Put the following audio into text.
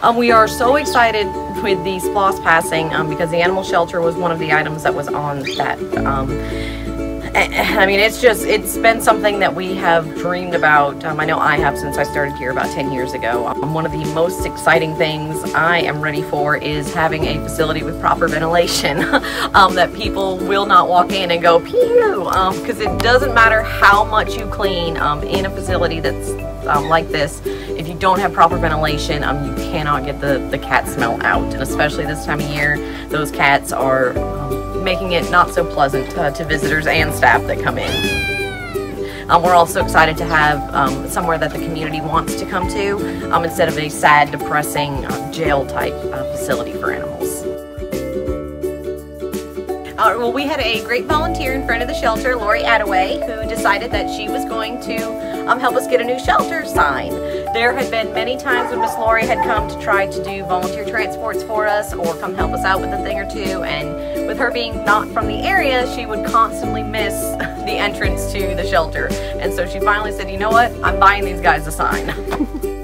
Um, we are so excited with the SPLOST passing um, because the animal shelter was one of the items that was on that. Um, I mean, it's just, it's been something that we have dreamed about. Um, I know I have since I started here about 10 years ago. Um, one of the most exciting things I am ready for is having a facility with proper ventilation um, that people will not walk in and go pew because um, it doesn't matter how much you clean um, in a facility that's um, like this. If you don't have proper ventilation, you cannot get the, the cat smell out. And especially this time of year, those cats are making it not so pleasant uh, to visitors and staff that come in. Um, we're also excited to have um, somewhere that the community wants to come to um, instead of a sad, depressing uh, jail type uh, facility for animals. Uh, well, we had a great volunteer in front of the shelter, Lori Attaway, who decided that she was going to um, help us get a new shelter sign. There had been many times when Miss Lori had come to try to do volunteer transports for us or come help us out with a thing or two and with her being not from the area she would constantly miss the entrance to the shelter and so she finally said you know what I'm buying these guys a sign.